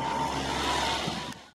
Oh.